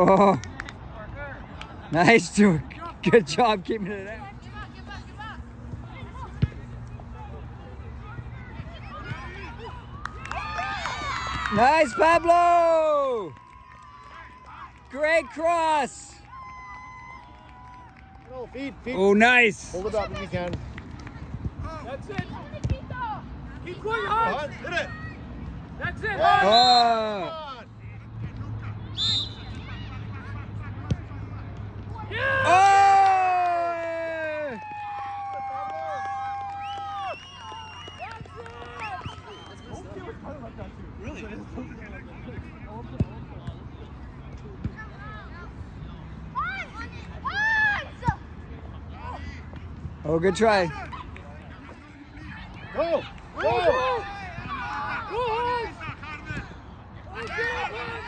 Oh. Nice, George. Good job keeping it out. Nice, Pablo! Great cross! No, feed, feed. Oh, nice! Hold it up if you can. That's it. Keep going hard. Hit it. That's it. Oh! Oh, good try. Go. Go, Go. go. Go, Hans. Go, go, Hans. Go,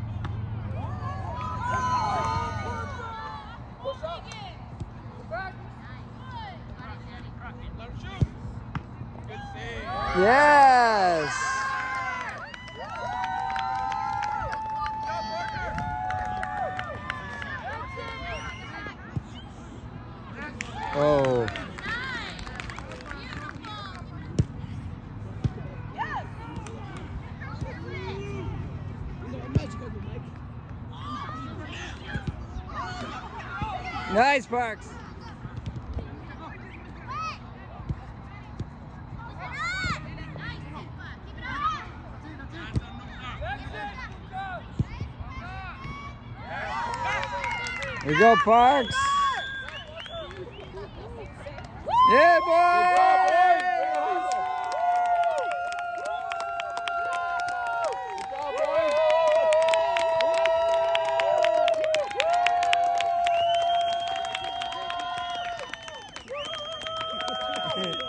Yes! Oh. Nice, Parks. There you go, Parks. Yeah, boy! Yeah.